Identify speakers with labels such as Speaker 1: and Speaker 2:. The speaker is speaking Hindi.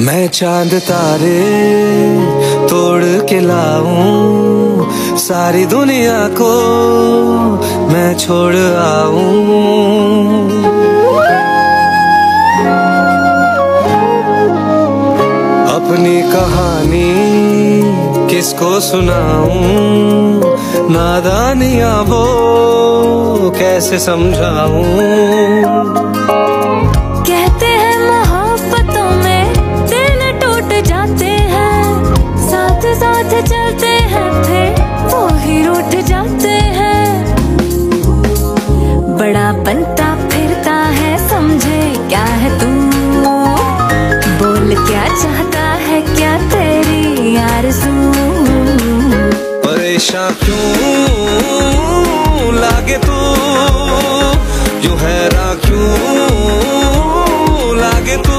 Speaker 1: मैं चाँद तारे तोड़ के लाऊं, सारी दुनिया को मैं छोड़ आऊँ। अपनी कहानी किसको सुनाऊं, नादानिया वो कैसे समझाऊं?
Speaker 2: बड़ा बनता फिरता है, समझे क्या है तू? बोल क्या चाहता है, क्या तेरी आरज़ू?
Speaker 1: परेशान क्यों लागे तू? जो हैरान क्यों लागे तू?